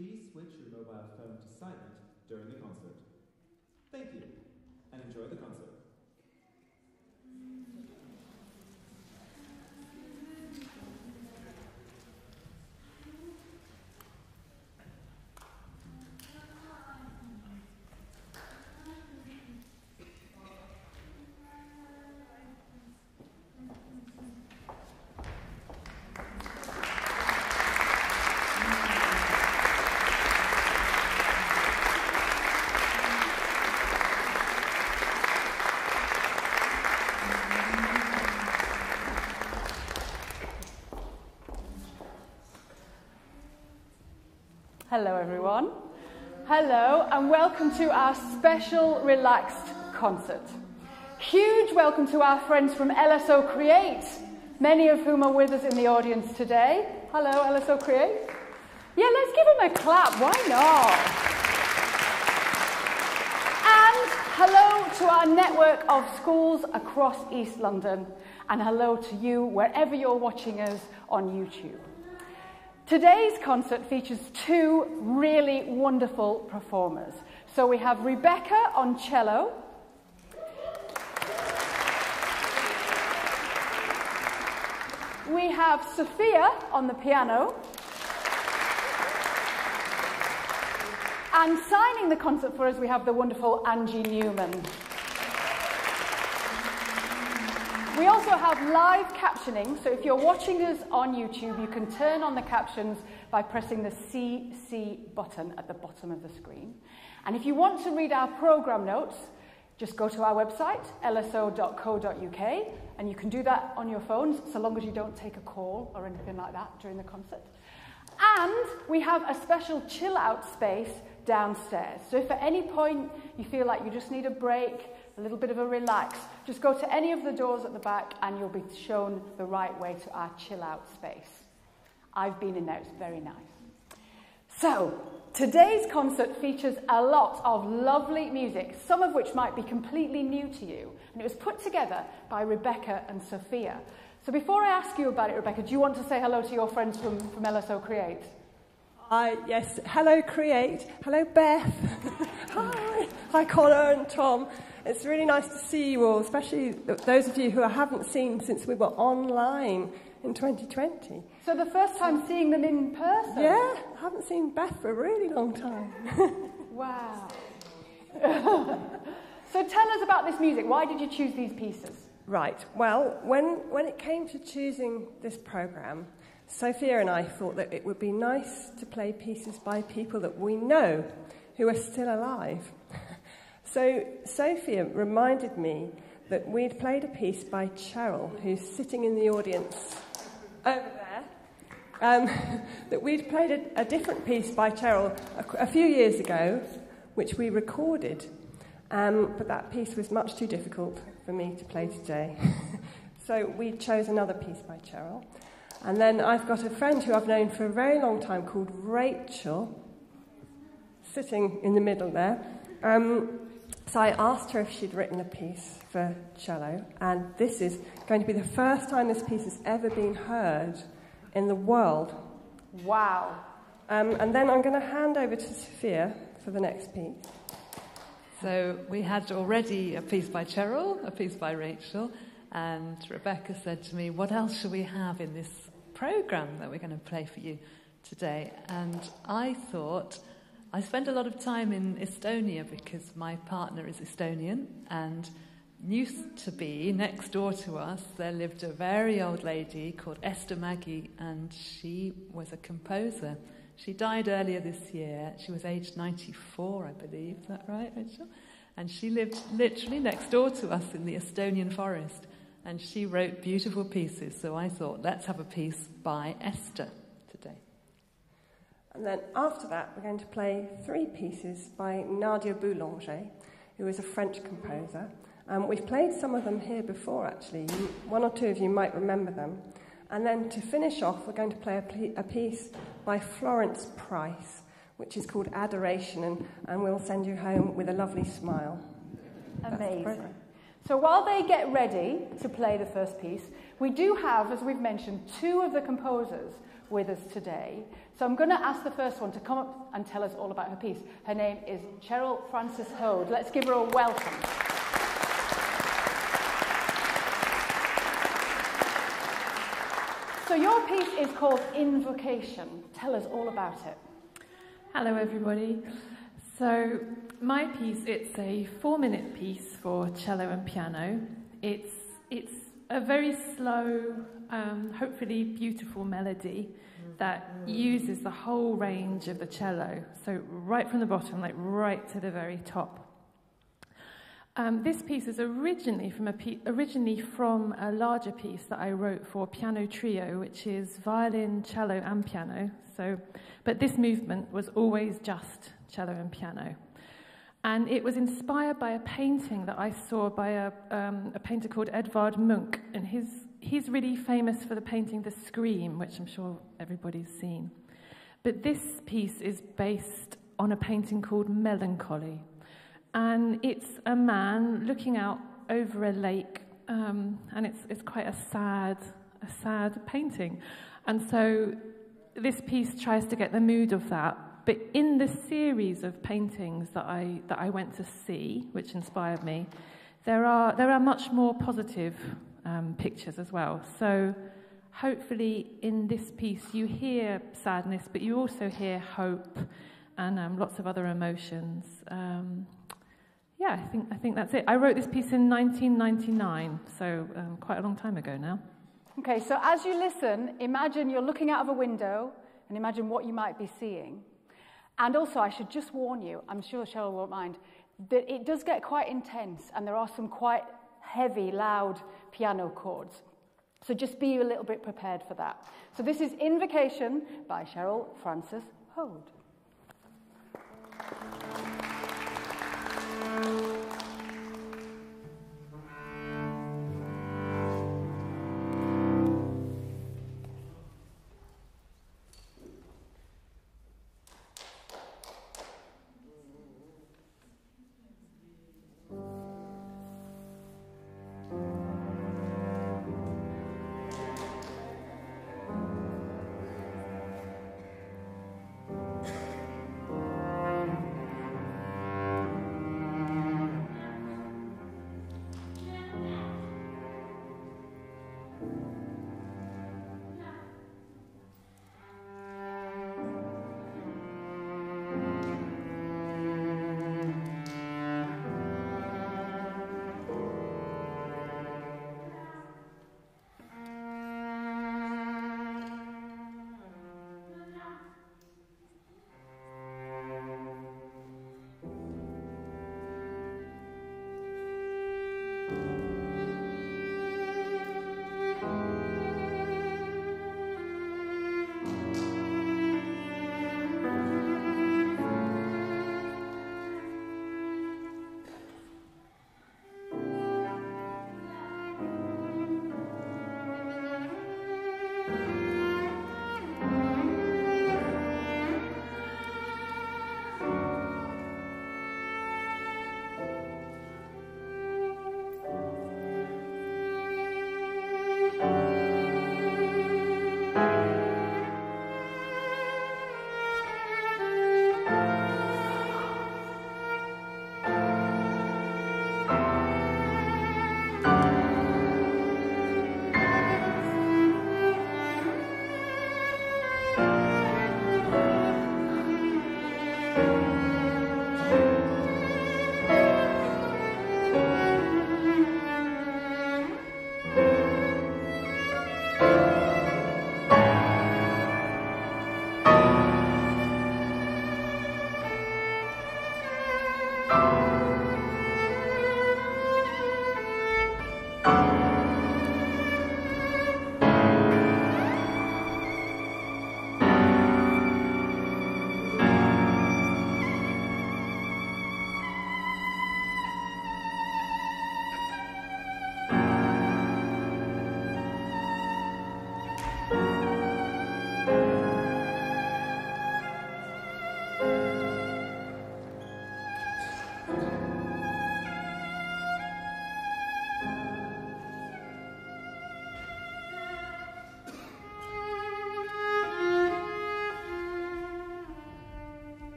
please switch your mobile phone to silent during the concert. Thank you, and enjoy the concert. Hello, everyone. Hello, and welcome to our special relaxed concert. Huge welcome to our friends from LSO Create, many of whom are with us in the audience today. Hello, LSO Create. Yeah, let's give them a clap. Why not? And hello to our network of schools across East London, and hello to you wherever you're watching us on YouTube. Today's concert features two really wonderful performers. So we have Rebecca on cello. We have Sophia on the piano. And signing the concert for us, we have the wonderful Angie Newman. We also have live captioning, so if you're watching us on YouTube, you can turn on the captions by pressing the CC button at the bottom of the screen. And if you want to read our program notes, just go to our website, lso.co.uk, and you can do that on your phones so long as you don't take a call or anything like that during the concert. And we have a special chill out space downstairs. So if at any point you feel like you just need a break, a little bit of a relax, just go to any of the doors at the back and you'll be shown the right way to our chill out space. I've been in there, it's very nice. So, today's concert features a lot of lovely music, some of which might be completely new to you. And it was put together by Rebecca and Sophia. So, before I ask you about it, Rebecca, do you want to say hello to your friends from, from LSO Create? Hi, yes. Hello, Create. Hello, Beth. Hi. Hi, Connor and Tom. It's really nice to see you all, especially those of you who I haven't seen since we were online in 2020. So the first time seeing them in person? Yeah, I haven't seen Beth for a really long time. wow. so tell us about this music. Why did you choose these pieces? Right. Well, when, when it came to choosing this programme, Sophia and I thought that it would be nice to play pieces by people that we know who are still alive. So Sophia reminded me that we'd played a piece by Cheryl, who's sitting in the audience over there. Um, that we'd played a, a, different piece by Cheryl a, a, few years ago, which we recorded. Um, but that piece was much too difficult for me to play today. so we chose another piece by Cheryl. And then I've got a friend who I've known for a very long time called Rachel, sitting in the middle there. Um, so I asked her if she'd written a piece for cello, and this is going to be the first time this piece has ever been heard in the world. Wow. Um, and then I'm going to hand over to Sophia for the next piece. So we had already a piece by Cheryl, a piece by Rachel, and Rebecca said to me, What else should we have in this program that we're going to play for you today? And I thought, I spent a lot of time in Estonia because my partner is Estonian and used to be next door to us there lived a very old lady called Ester Mägi and she was a composer. She died earlier this year. She was aged 94, I believe. Is that right, Rachel? And she lived literally next door to us in the Estonian forest. And she wrote beautiful pieces. So I thought, let's have a piece by Esther. And then after that, we're going to play three pieces by Nadia Boulanger, who is a French composer. Um, we've played some of them here before, actually. One or two of you might remember them. And then to finish off, we're going to play a, a piece by Florence Price, which is called Adoration, and, and we'll send you home with a lovely smile. Amazing. So while they get ready to play the first piece, we do have, as we've mentioned, two of the composers with us today. So I'm going to ask the first one to come up and tell us all about her piece. Her name is Cheryl Frances Hode. Let's give her a welcome. So your piece is called Invocation. Tell us all about it. Hello everybody. So my piece it's a 4-minute piece for cello and piano. It's it's a very slow um, hopefully beautiful melody that uses the whole range of the cello. So right from the bottom like right to the very top. Um, this piece is originally from, a pe- originally from a larger piece that I wrote for piano trio, which is violin, cello, and piano. So, but this movement was always just cello and piano. And it was inspired by a painting that I saw by a, um, a painter called Edvard Munch. And his, he's really famous for the painting The Scream, which I'm sure everybody's seen. But this piece is based on a painting called Melancholy. And it's a man looking out over a lake. Um, and it's, it's quite a sad, a sad painting. And so this piece tries to get the mood of that But in the series of paintings that I, that I went to see, which inspired me, there are, there are much more positive um, pictures as well. So hopefully in this piece you hear sadness, but you also hear hope and um, lots of other emotions. Um, yeah, I think, I think that's it. I wrote this piece in 1999, so um, quite a long time ago now. Okay, so as you listen, imagine you're looking out of a window and imagine what you might be seeing. And also, I should just warn you, I'm sure Cheryl won't mind, that it does get quite intense and there are some quite heavy, loud piano chords. So just be a little bit prepared for that. So this is Invocation by Cheryl Francis Hode.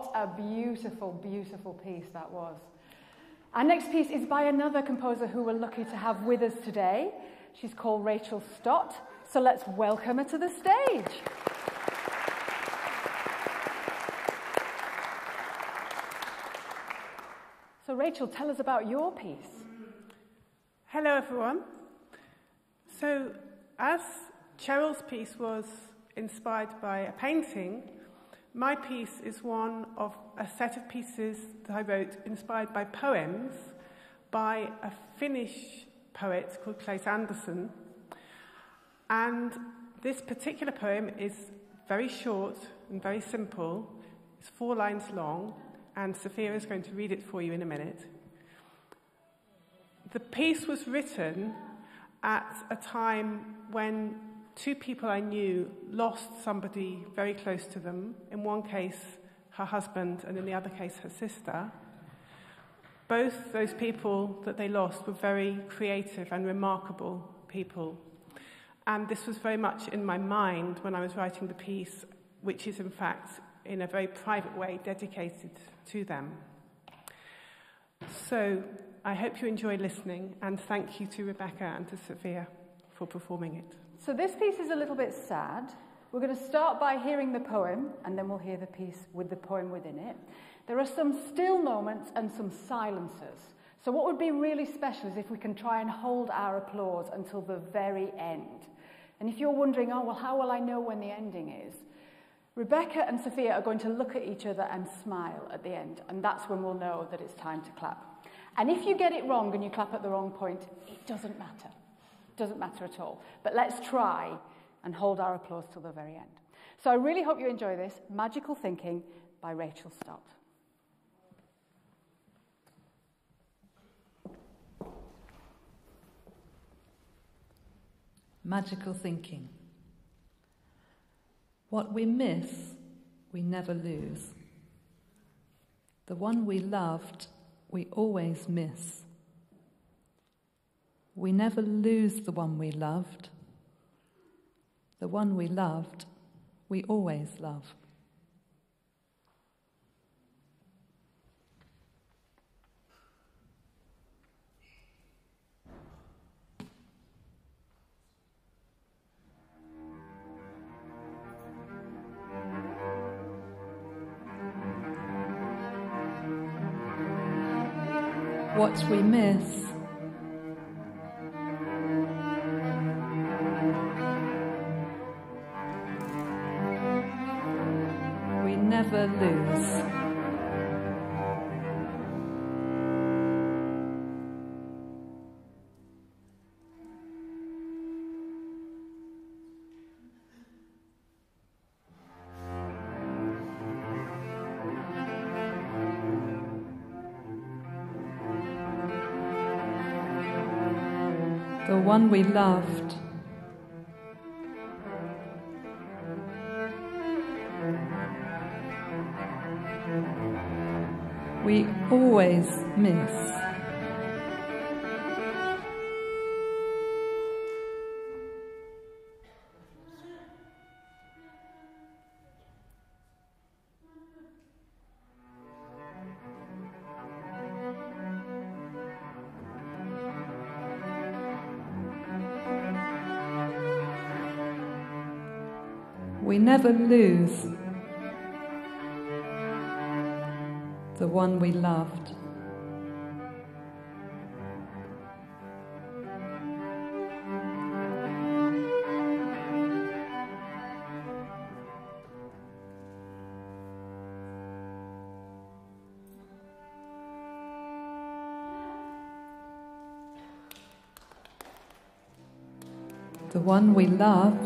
What a beautiful, beautiful piece that was. Our next piece is by another composer who we're lucky to have with us today. She's called Rachel Stott. So let's welcome her to the stage. So, Rachel, tell us about your piece. Hello, everyone. So, as Cheryl's piece was inspired by a painting, My piece is one of a set of pieces that I wrote inspired by poems by a Finnish poet called Claes Anderson. And this particular poem is very short and very simple. It's four lines long, and Sophia is going to read it for you in a minute. The piece was written at a time when two people I knew lost somebody very close to them. In one case, her husband, and in the other case, her sister. Both those people that they lost were very creative and remarkable people. And this was very much in my mind when I was writing the piece, which is in fact, in a very private way, dedicated to them. So I hope you enjoy listening, and thank you to Rebecca and to Sophia for performing it. So, this piece is a little bit sad. We're going to start by hearing the poem, and then we'll hear the piece with the poem within it. There are some still moments and some silences. So, what would be really special is if we can try and hold our applause until the very end. And if you're wondering, oh, well, how will I know when the ending is? Rebecca and Sophia are going to look at each other and smile at the end, and that's when we'll know that it's time to clap. And if you get it wrong and you clap at the wrong point, it doesn't matter. Doesn't matter at all. But let's try and hold our applause till the very end. So I really hope you enjoy this Magical Thinking by Rachel Stott. Magical thinking. What we miss, we never lose. The one we loved, we always miss. We never lose the one we loved. The one we loved, we always love. What we miss lose. The one we loved. Always miss. We never lose the one we loved. The one we loved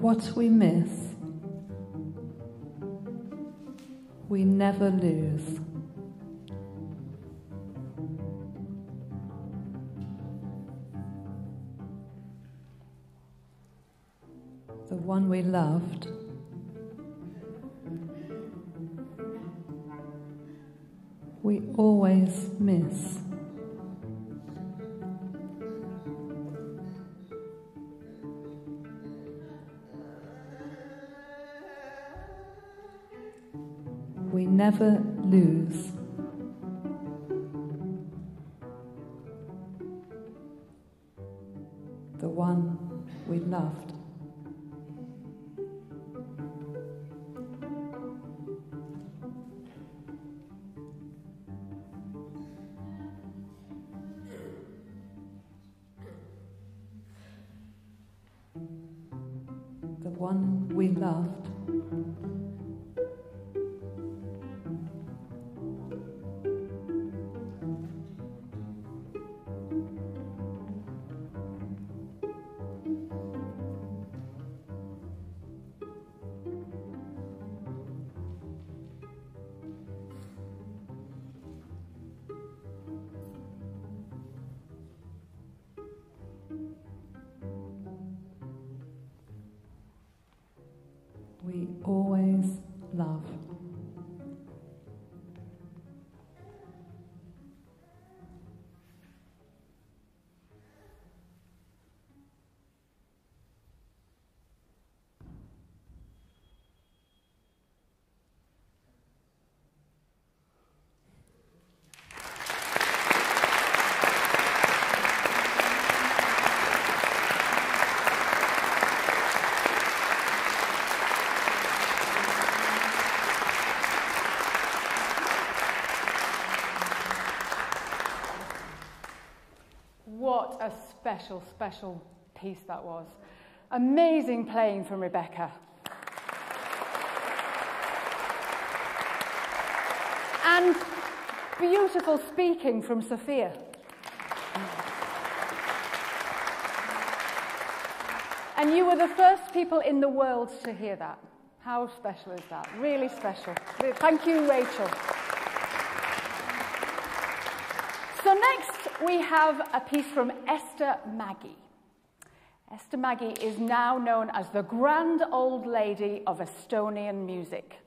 what we miss, we never lose. The one we loved. Special, special piece that was. Amazing playing from Rebecca. And beautiful speaking from Sophia. And you were the first people in the world to hear that. How special is that? Really special. Thank you, Rachel. we have a piece from Esther Maggie. Esther Maggie is now known as the grand old lady of Estonian music.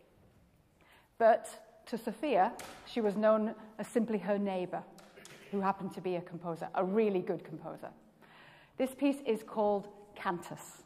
But to Sophia, she was known as simply her neighbour, who happened to be a composer, a really good composer. This piece is called Cantus.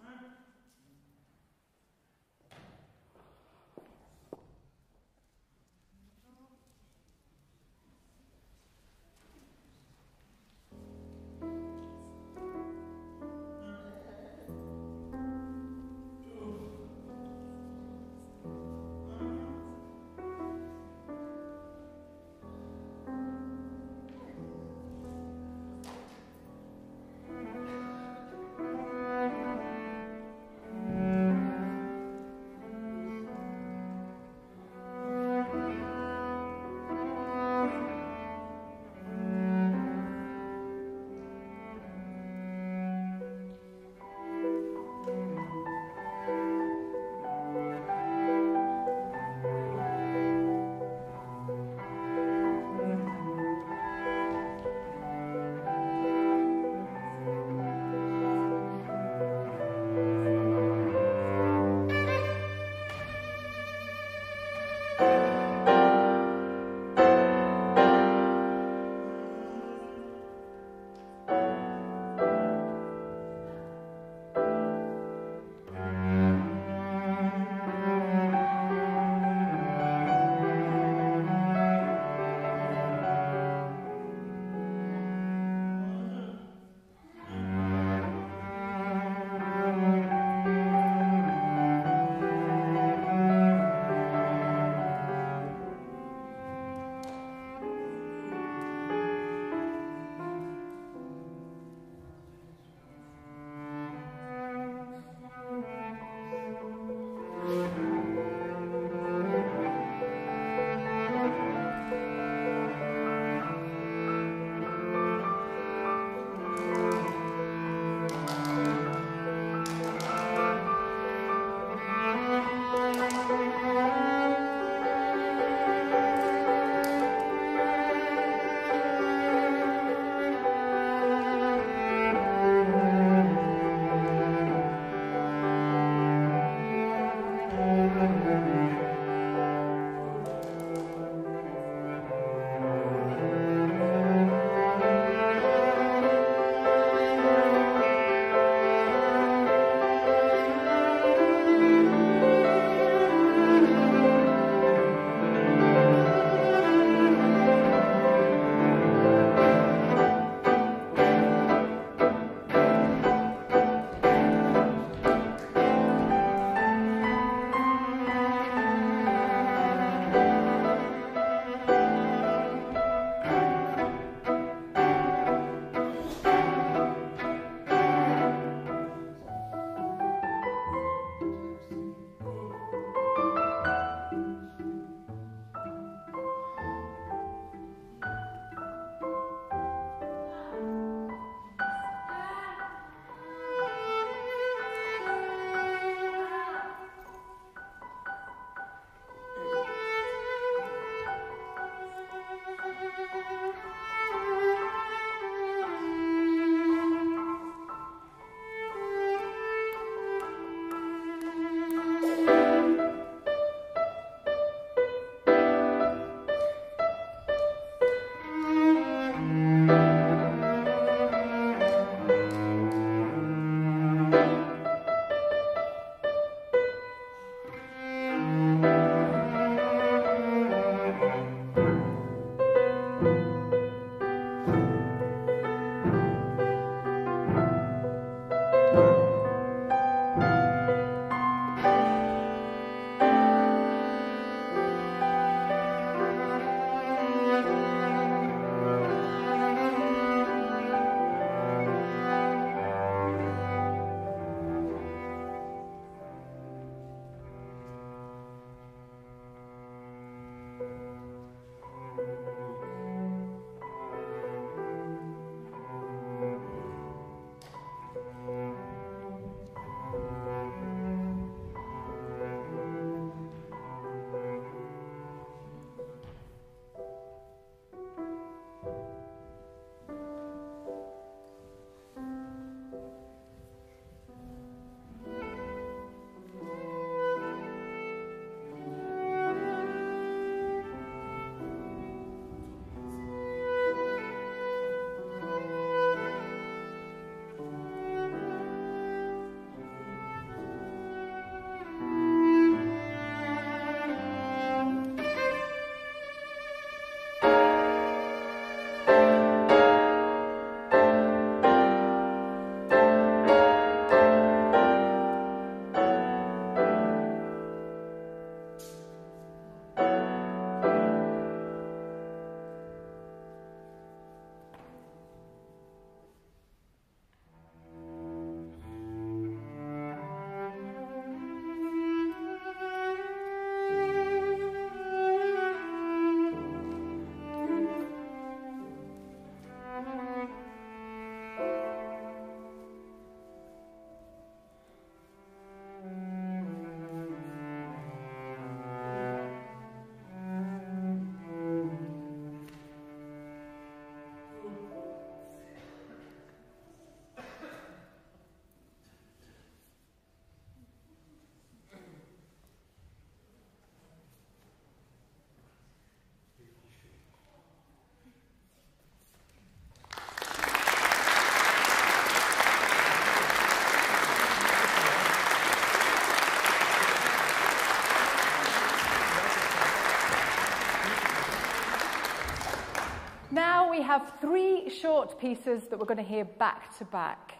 Have three short pieces that we're going to hear back to back.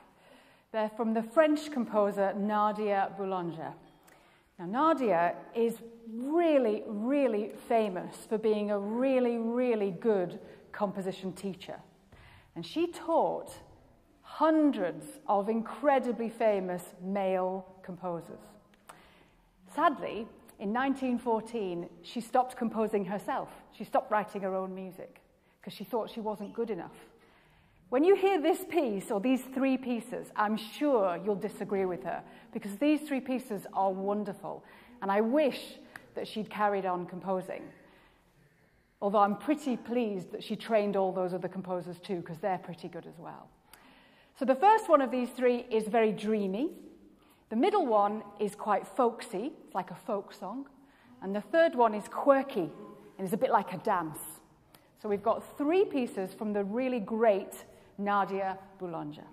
They're from the French composer Nadia Boulanger. Now, Nadia is really, really famous for being a really, really good composition teacher. And she taught hundreds of incredibly famous male composers. Sadly, in 1914, she stopped composing herself. She stopped writing her own music because she thought she wasn't good enough. When you hear this piece or these three pieces, I'm sure you'll disagree with her because these three pieces are wonderful. And I wish that she'd carried on composing. Although I'm pretty pleased that she trained all those other composers too because they're pretty good as well. So the first one of these three is very dreamy. The middle one is quite folksy, it's like a folk song. And the third one is quirky and is a bit like a dance. So we've got three pieces from the really great Nadia Boulanger.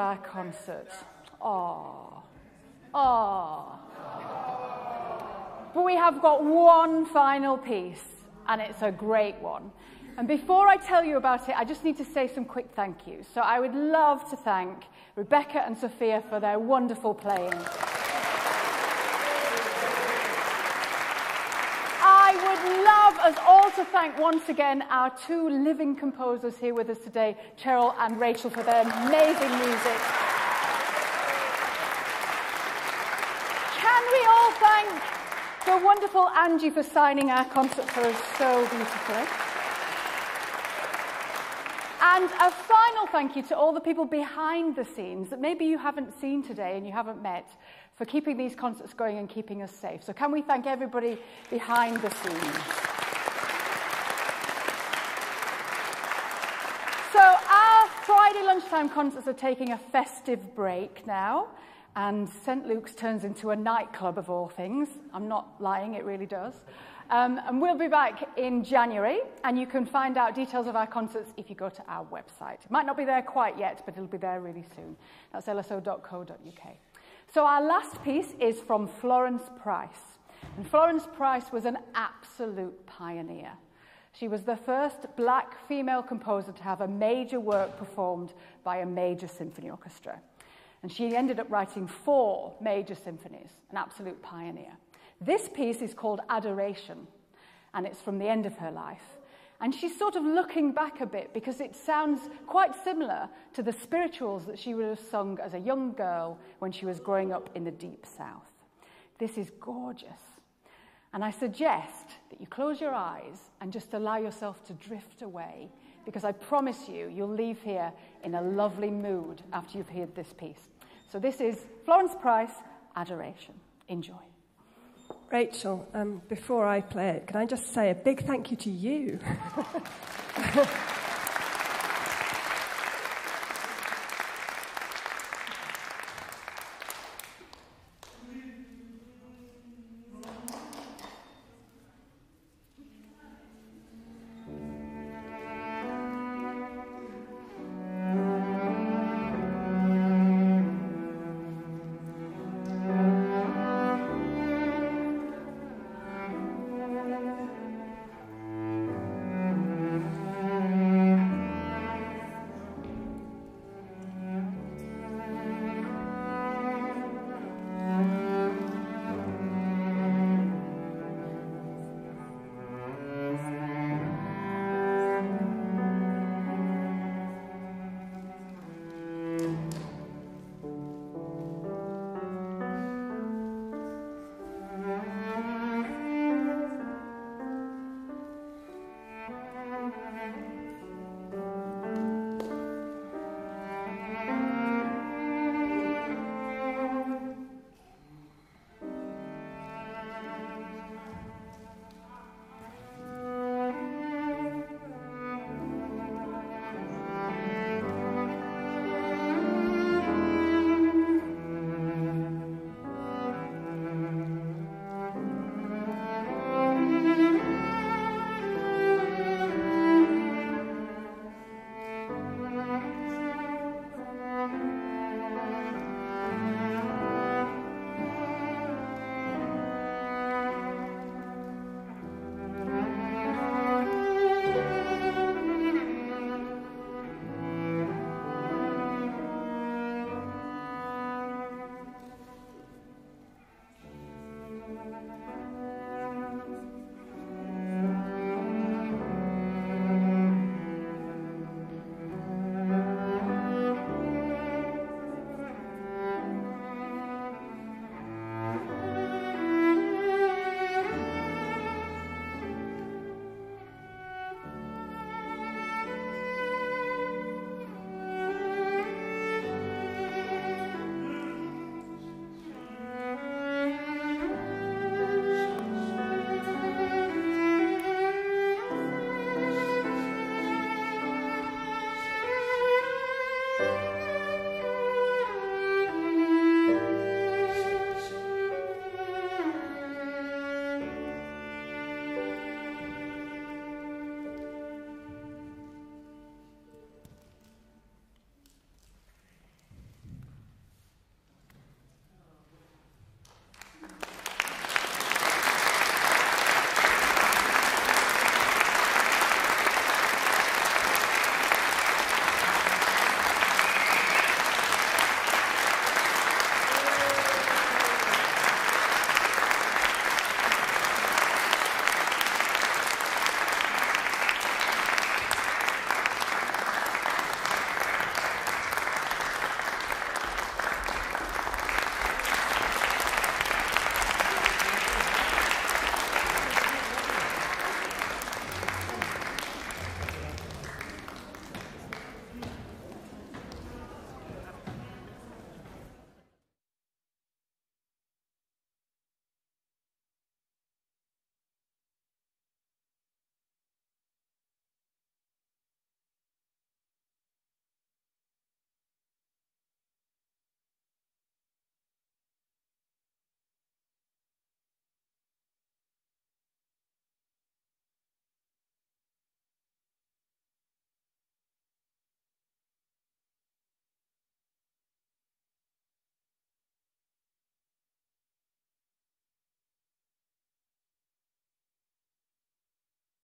our concert. Oh. Oh. But we have got one final piece, and it's a great one. And before I tell you about it, I just need to say some quick thank yous. So I would love to thank Rebecca and Sophia for their wonderful playing. Us all to thank once again our two living composers here with us today, Cheryl and Rachel, for their amazing music. Can we all thank the wonderful Angie for signing our concert for us so beautifully? And a final thank you to all the people behind the scenes that maybe you haven't seen today and you haven't met for keeping these concerts going and keeping us safe. So, can we thank everybody behind the scenes? So, our Friday lunchtime concerts are taking a festive break now, and St. Luke's turns into a nightclub of all things. I'm not lying, it really does. Um, and we'll be back in January, and you can find out details of our concerts if you go to our website. It might not be there quite yet, but it'll be there really soon. That's lso.co.uk. So our last piece is from Florence Price. And Florence Price was an absolute pioneer. She was the first black female composer to have a major work performed by a major symphony orchestra. And she ended up writing four major symphonies, an absolute pioneer. This piece is called Adoration, and it's from the end of her life. And she's sort of looking back a bit because it sounds quite similar to the spirituals that she would have sung as a young girl when she was growing up in the deep south. This is gorgeous. And I suggest that you close your eyes and just allow yourself to drift away because I promise you, you'll leave here in a lovely mood after you've heard this piece. So this is Florence Price, Adoration. Enjoy. Rachel, um, before I play it, can I just say a big thank you to you?